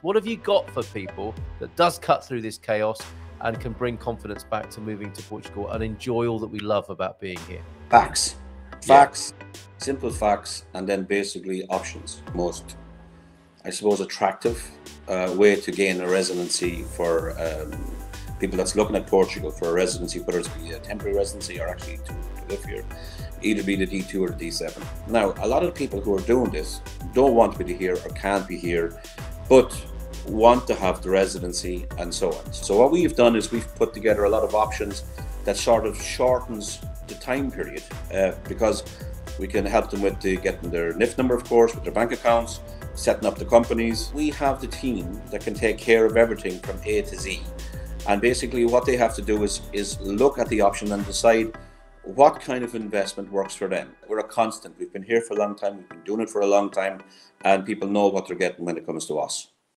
What have you got for people that does cut through this chaos and can bring confidence back to moving to Portugal and enjoy all that we love about being here? Facts. Facts, yeah. simple facts, and then basically options. Most, I suppose, attractive uh, way to gain a residency for um, people that's looking at Portugal for a residency, whether it's be a temporary residency or actually to, to live here, either be the D2 or the D7. Now, a lot of people who are doing this don't want to be here or can't be here but want to have the residency and so on. So what we've done is we've put together a lot of options that sort of shortens the time period uh, because we can help them with the, getting their NIF number, of course, with their bank accounts, setting up the companies. We have the team that can take care of everything from A to Z. And basically, what they have to do is is look at the option and decide what kind of investment works for them. We're a constant. We've been here for a long time. We've been doing it for a long time, and people know what they're getting when it comes to us.